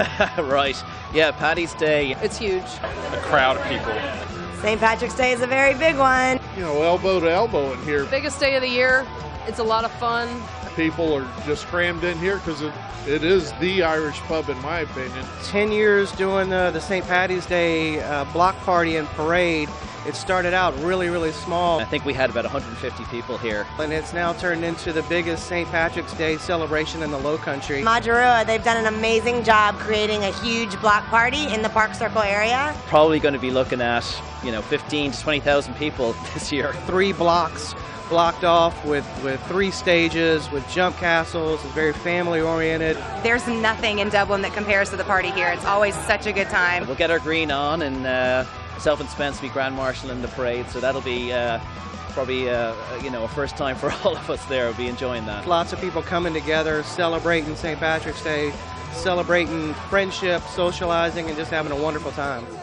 right. Yeah, Paddy's Day. It's huge. A crowd of people. St. Patrick's Day is a very big one. You know, elbow to elbow in here. Biggest day of the year. It's a lot of fun. People are just crammed in here because it, it is the Irish pub, in my opinion. 10 years doing uh, the St. Patty's Day uh, block party and parade. It started out really, really small, I think we had about 150 people here. and it's now turned into the biggest St. Patrick's Day celebration in the Low Country. Madra Rua, they've done an amazing job creating a huge block party in the Park Circle area. Probably going to be looking at, you know, 15 to 20,000 people this year. Three blocks blocked off with, with three stages, with jump castles. It's very family oriented. There's nothing in Dublin that compares to the party here. It's always such a good time. We'll get our green on and uh, Self and Spence will be Grand Marshal in the parade, so that'll be uh, probably, uh, you know, a first time for all of us there. We'll be enjoying that. Lots of people coming together, celebrating St. Patrick's Day, celebrating friendship, socializing, and just having a wonderful time.